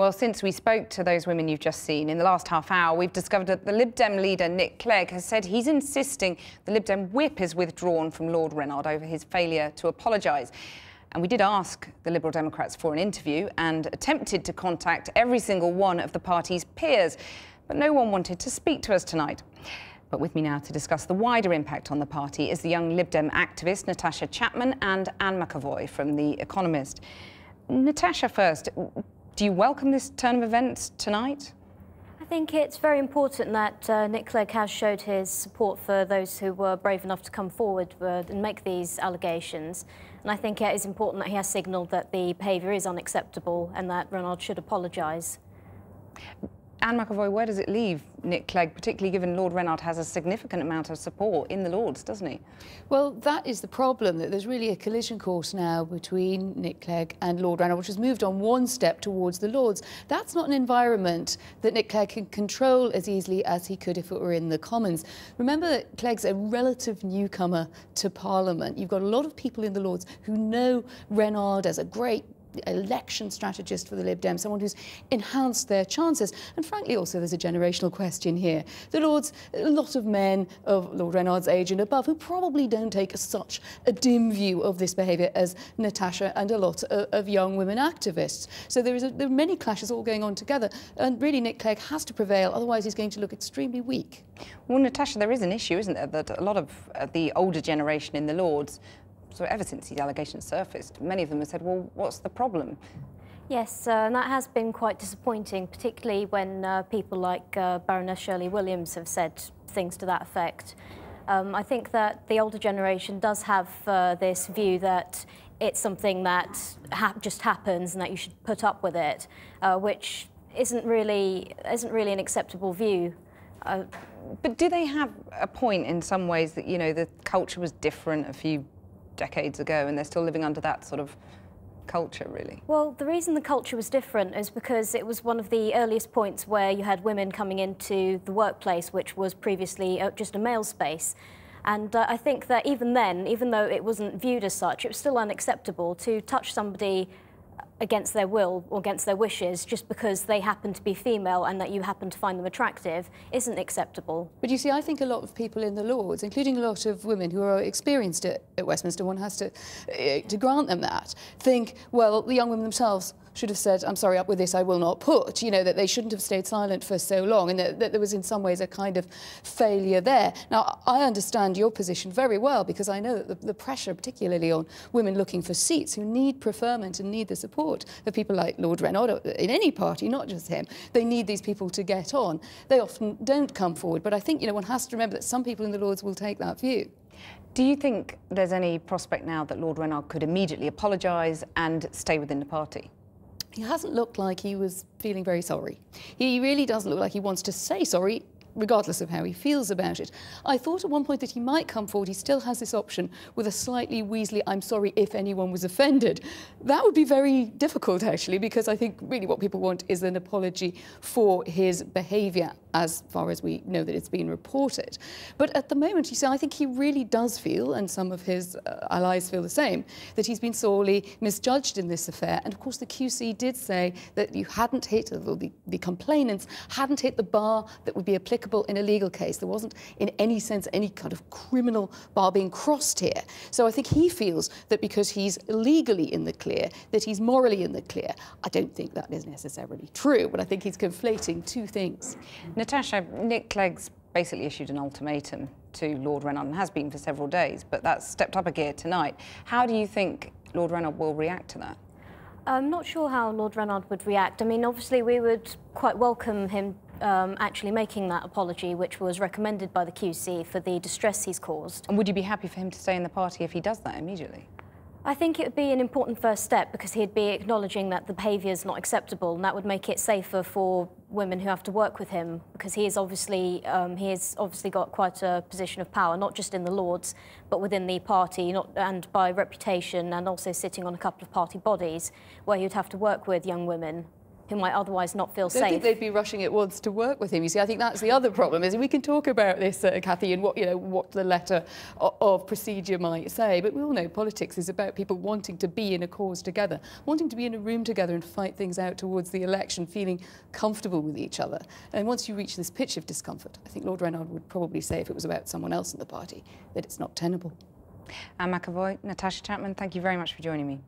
Well, since we spoke to those women you've just seen in the last half hour, we've discovered that the Lib Dem leader, Nick Clegg, has said he's insisting the Lib Dem whip is withdrawn from Lord Rennard over his failure to apologise. And we did ask the Liberal Democrats for an interview and attempted to contact every single one of the party's peers, but no one wanted to speak to us tonight. But with me now to discuss the wider impact on the party is the young Lib Dem activist Natasha Chapman and Anne McElvoy from The Economist. Natasha first, do you welcome this turn of events tonight? I think it's very important that uh, Nick Clegg has showed his support for those who were brave enough to come forward uh, and make these allegations. And I think it is important that he has signalled that the behaviour is unacceptable and that Rennard should apologise. Anne McElvoy, where does it leave Nick Clegg, particularly given Lord Rennard has a significant amount of support in the Lords, doesn't he? Well, that is the problem, that there's really a collision course now between Nick Clegg and Lord Rennard, which has moved on one step towards the Lords. That's not an environment that Nick Clegg can control as easily as he could if it were in the Commons. Remember Clegg's a relative newcomer to Parliament. You've got a lot of people in the Lords who know Rennard as a great election strategist for the Lib Dem, someone who's enhanced their chances. And frankly, also there's a generational question here. The Lords, a lot of men of Lord Rennard's age and above who probably don't take such a dim view of this behaviour as Natasha and a lot of, of young women activists. So there, is a, there are many clashes all going on together. And really, Nick Clegg has to prevail, otherwise he's going to look extremely weak. Well, Natasha, there is an issue, isn't there, that a lot of uh, the older generation in the Lords so ever since these allegations surfaced, many of them have said, well, what's the problem? Yes, uh, and that has been quite disappointing, particularly when uh, people like uh, Baroness Shirley Williams have said things to that effect. Um, I think that the older generation does have uh, this view that it's something that ha just happens and that you should put up with it, uh, which isn't really isn't really an acceptable view. Uh, but do they have a point in some ways that you know the culture was different a few decades ago and they're still living under that sort of culture, really? Well, the reason the culture was different is because it was one of the earliest points where you had women coming into the workplace, which was previously uh, just a male space. And uh, I think that even then, even though it wasn't viewed as such, it was still unacceptable to touch somebody against their will or against their wishes just because they happen to be female and that you happen to find them attractive isn't acceptable. But you see, I think a lot of people in the Lords, including a lot of women who are experienced at, at Westminster, one has to, uh, to grant them that, think, well, the young women themselves should have said, I'm sorry, up with this, I will not put, you know, that they shouldn't have stayed silent for so long and that, that, there was in some ways a kind of failure there. Now, I understand your position very well because I know that the, the pressure, particularly on women looking for seats who need preferment and need the support of people like Lord Rennard uh, in any party, not just him, they need these people to get on. They often don't come forward, but I think, you know, one has to remember that some people in the Lords will take that view. Do you think there's any prospect now that Lord Rennard could immediately apologise and stay within the party? He hasn't looked like he was feeling very sorry. He really doesn't look like he wants to say sorry regardless of how he feels about it. I thought at one point that he might come forward. He still has this option with a slightly weaselly, I'm sorry if anyone was offended. That would be very difficult, actually, because I think really what people want is an apology for his behaviour as far as we know that it's been reported. But at the moment, you see, I think he really does feel, and some of his uh, allies feel the same, that he's been sorely misjudged in this affair. And of course, the QC did say that you hadn't hit, the, the complainants hadn't hit the bar that would be applicable in a legal case. There wasn't, in any sense, any kind of criminal bar being crossed here. So I think he feels that because he's legally in the clear, that he's morally in the clear. I don't think that is necessarily true, but I think he's conflating two things. Natasha, Nick Clegg's basically issued an ultimatum to Lord Rennard and has been for several days, but that's stepped up a gear tonight. How do you think Lord Rennard will react to that? I'm not sure how Lord Rennard would react. I mean, obviously, we would quite welcome him um, actually making that apology, which was recommended by the QC for the distress he's caused. And would you be happy for him to stay in the party if he does that immediately? I think it would be an important first step because he'd be acknowledging that the behaviour is not acceptable and that would make it safer for women who have to work with him because he is obviously um, he has obviously got quite a position of power not just in the Lords but within the party not and by reputation and also sitting on a couple of party bodies where he'd have to work with young women who might otherwise not feel I safe. don't think they'd be rushing at once to work with him. You see, I think that's the other problem. Is we can talk about this, uh, Cathy, and what you know what the letter of, of procedure might say, but we all know politics is about people wanting to be in a cause together, wanting to be in a room together and fight things out towards the election, feeling comfortable with each other. And once you reach this pitch of discomfort, I think Lord Rennard would probably say, if it was about someone else in the party, that it's not tenable. Anne McElvoy, Natasha Chapman, thank you very much for joining me.